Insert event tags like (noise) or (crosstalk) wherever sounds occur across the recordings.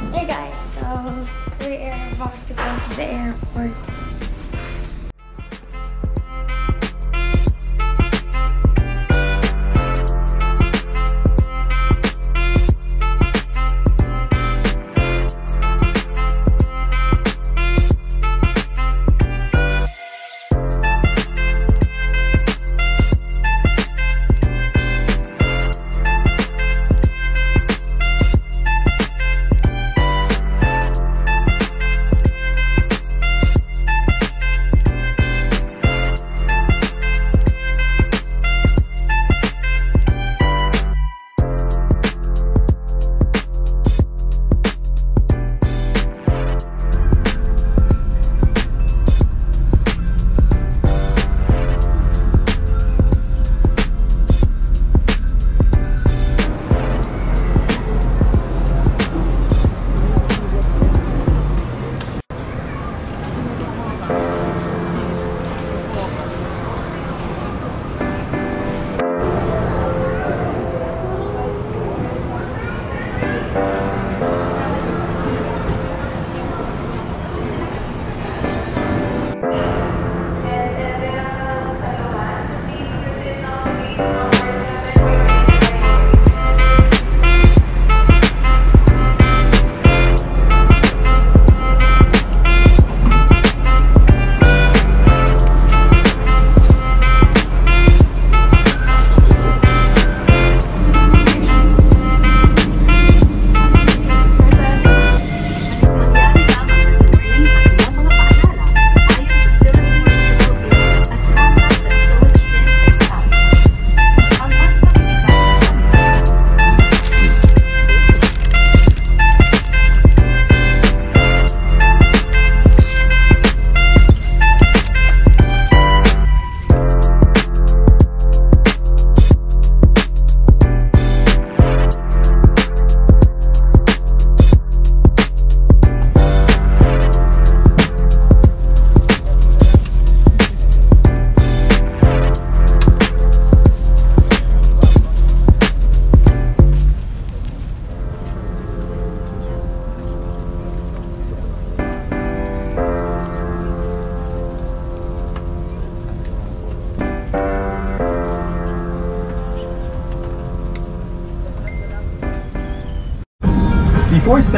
Hey guys, so we are about to go to the airport.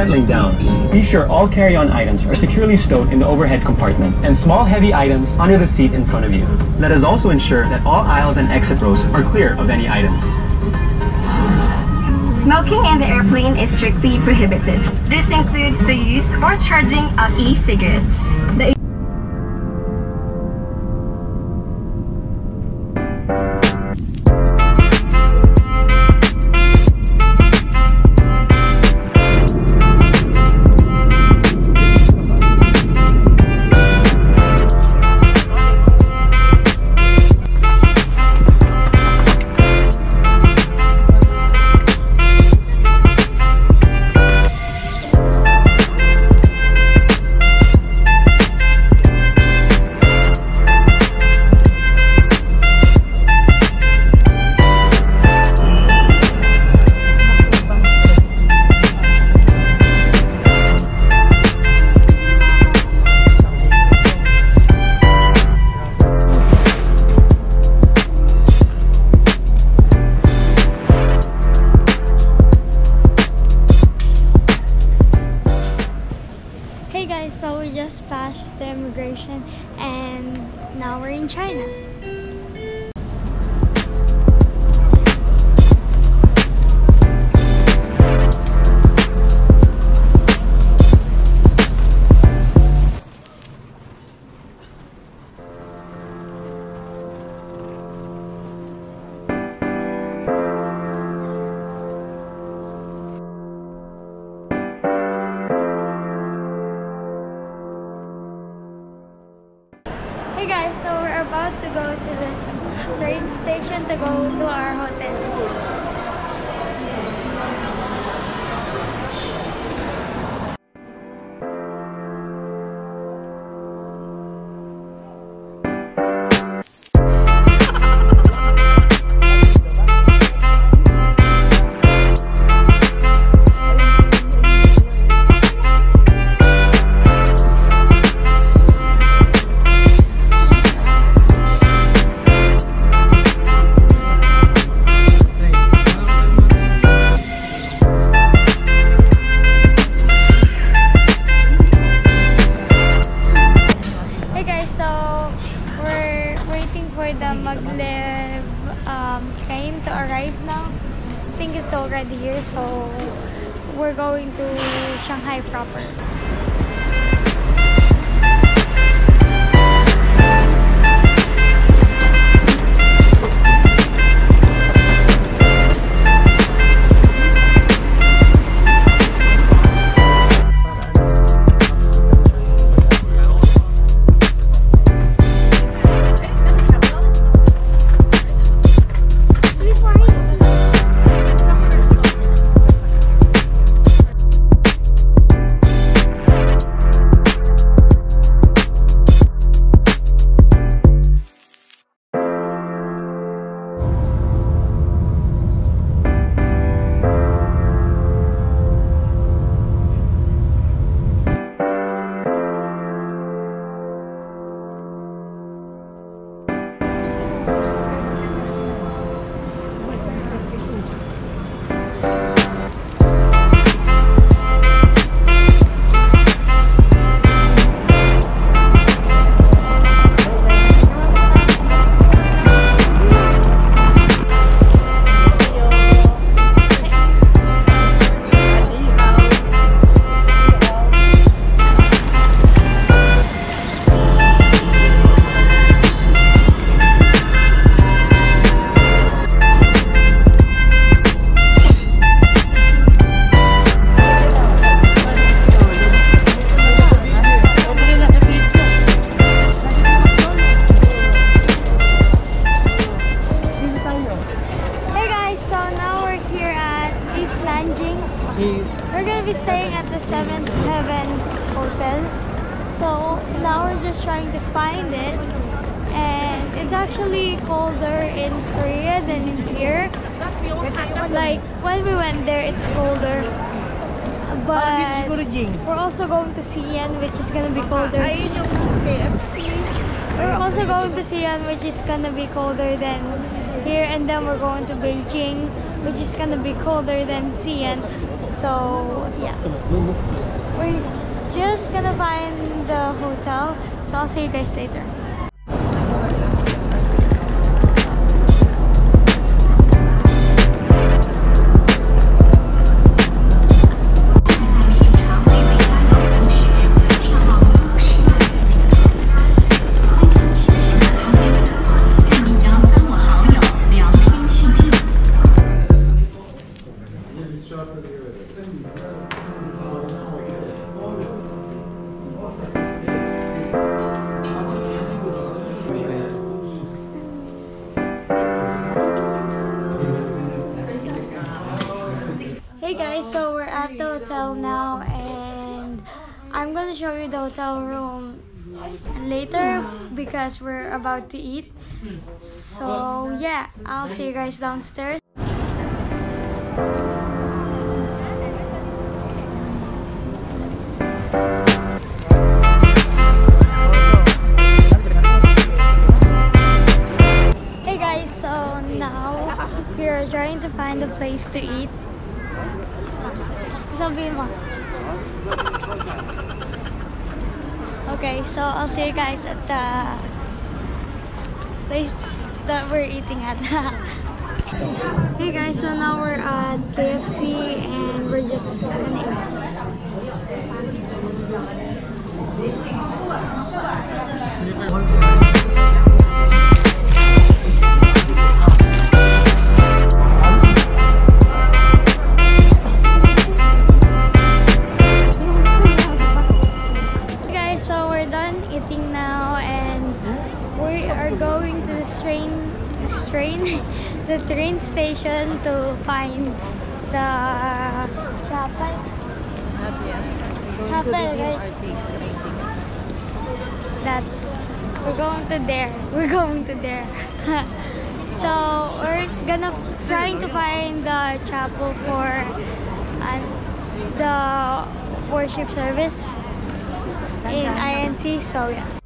Settling down, be sure all carry-on items are securely stowed in the overhead compartment and small heavy items under the seat in front of you. Let us also ensure that all aisles and exit rows are clear of any items. Smoking in the airplane is strictly prohibited. This includes the use or charging of e-cigarettes. Station to go to our hotel. When we went there, it's colder. But we're also going to Xi'an, which is gonna be ah, colder. Ayun yung KFC. We're also going to Xi'an, which is gonna be colder than here, and then we're going to Beijing, which is gonna be colder than Xi'an. So yeah, we're just gonna find the hotel. So I'll see you guys later. Hey guys, so we're at the hotel now, and I'm gonna show you the hotel room later because we're about to eat. So yeah, I'll see you guys downstairs. Hey guys, so now we are trying to find a place to eat. Sabihin ah. mo. Okay, so I'll see you guys at the place that we're eating at. (laughs) hey guys, so now we're at KFC and we're just gonna eat. That we're going to there. (laughs) We're going to there. (laughs) so we're gonna trying to find the chapel for the worship service in INC. So yeah.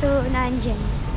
Going back to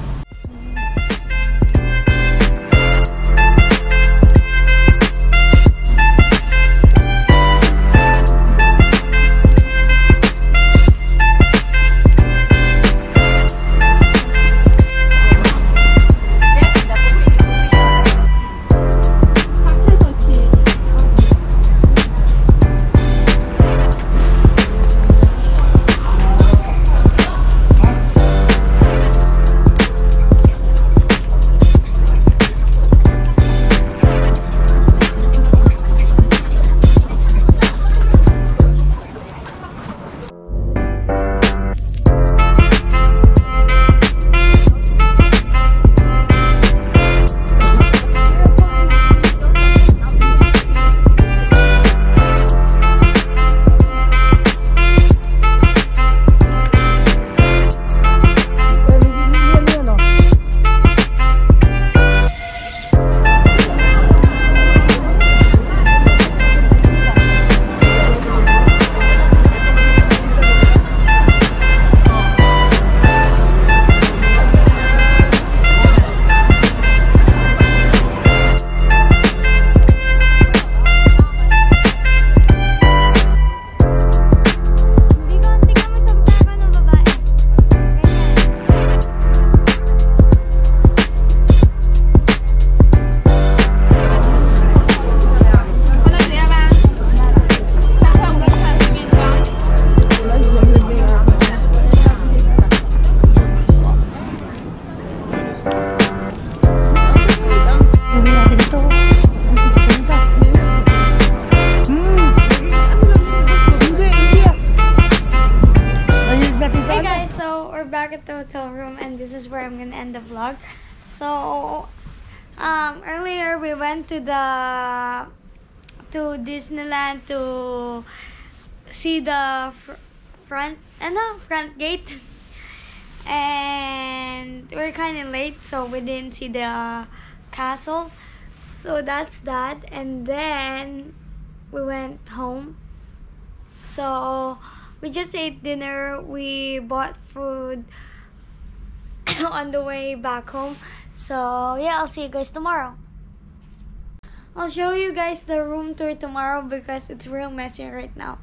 and this is where I'm gonna end the vlog. So um earlier we went to the to Disneyland to see the fr- front ano front gate. (laughs) And we're kind of late so we didn't see the castle. So that's that. And then we went home. So we just ate dinner. We bought food (laughs) on the way back home. So yeah, I'll see you guys tomorrow. I'll show you guys the room tour tomorrow because it's real messy right now.